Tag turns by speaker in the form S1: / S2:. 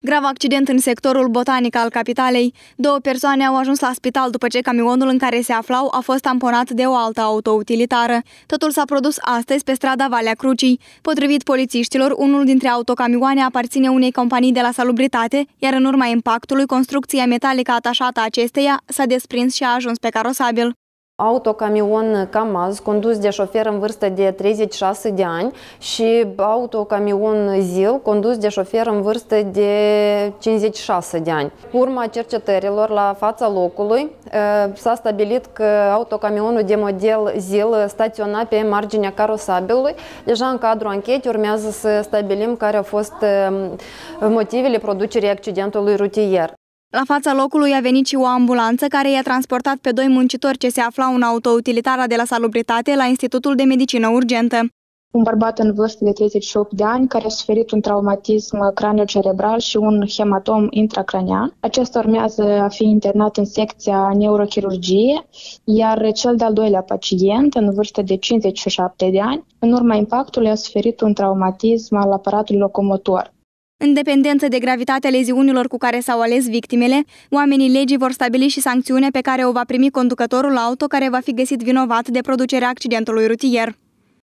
S1: Grav accident în sectorul botanic al capitalei. Două persoane au ajuns la spital după ce camionul în care se aflau a fost tamponat de o altă autoutilitară. Totul s-a produs astăzi pe strada Valea Crucii. Potrivit polițiștilor, unul dintre autocamioane aparține unei companii de la salubritate, iar în urma impactului, construcția metalică atașată acesteia s-a desprins și a ajuns pe carosabil
S2: autocamion Camaz condus de șofer în vârstă de 36 de ani și autocamion Zil condus de șofer în vârstă de 56 de ani. Urma cercetărilor la fața locului s-a stabilit că autocamionul de model Zil staționa pe marginea carosabilului. Deja în cadrul anchetei urmează să stabilim care au fost motivele producerii accidentului rutier.
S1: La fața locului a venit și o ambulanță care i-a transportat pe doi muncitori ce se aflau în autoutilitară de la salubritate la Institutul de Medicină Urgentă.
S3: Un bărbat în vârstă de 38 de ani care a suferit un traumatism craniocerebral și un hematom intracranian. Acesta urmează a fi internat în secția neurochirurgie, iar cel de-al doilea pacient, în vârstă de 57 de ani, în urma impactului a suferit un traumatism al aparatului locomotor.
S1: În dependență de gravitatea leziunilor cu care s-au ales victimele, oamenii legii vor stabili și sancțiunea pe care o va primi conducătorul auto care va fi găsit vinovat de producerea accidentului rutier.